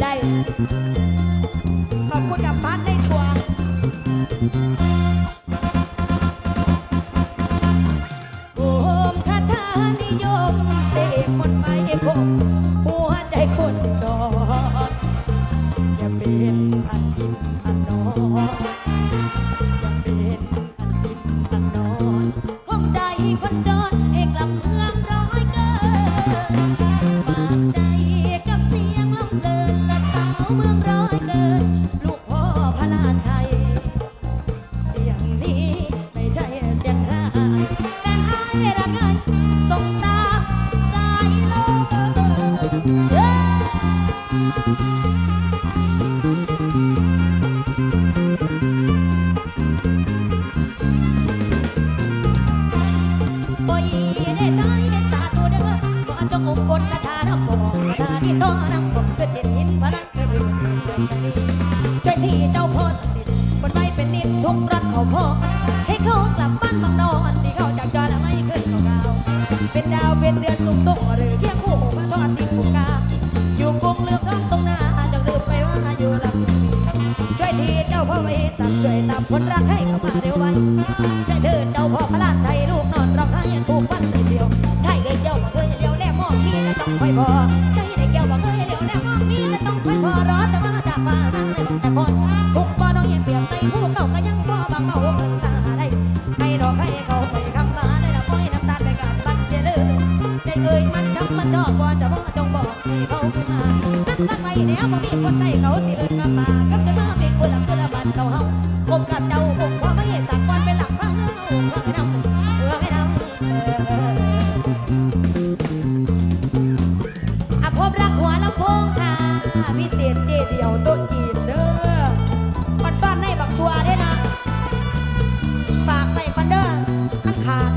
ได้ ขอบคุณกับบ้านในครัวโอมคาถานิยม เสกมนต์ไปคมหัวใจคนจอดอย่าเป็นอันกินอันนอนอย่าเป็นอันกินอันนอนของใจคนจรเอกลับเมืองร้อย เขาดาวเป็นดาวเป็นเดือนสูงส่งหรือเที่ยงคู่มาทอดติดผูกกา ทีเจ้าพ่อไว้สั่งช่วยตามคนรักให้เข้ามาเร็วไวใช่เดินเจ้าพ่อพระลานใจลูกนอนร้องไห้ทุกวันเลยเดียว ใช่เลยเจ้าบ่เคยเดียวแลมองพี่และต้องคอยพอใช่เลยเจ้าบ่เคยเดียวแลมองพี่และต้องคอยพอรอแต่ว่าเราจากฟ้านั้นเลยบแต่คนทุกบ่น้องยังเปียบใส่ผู้เก่าก็ยังบ่บางเบาเพิ่งสาได้ให้ดอกให้เขาไปคำมาได้ละปล่อยน้ำตาไปการบันเสียเลยใจเอ่ยมันช้ำมันชอบบ่จะบ่จงบอกให้เขาขึ้นมาตั้งตั้งไว้แนวบ่มีคนใดเขาสิเอิ้นมาป่ากับานคนหลังคนเขาเฮาคบกับเจ้าคงว่าไม่สักวันเป็นหลักพังเฮาเพื่อให้นำเพื่อให้นำเอออะพบรักหัวลำโพงค่ะพิเศษเจเดียวโต๊ะจีนเด้อมันซ่อนในบักทัวด้วยนะ ฝากไปกันเด้อมันขาด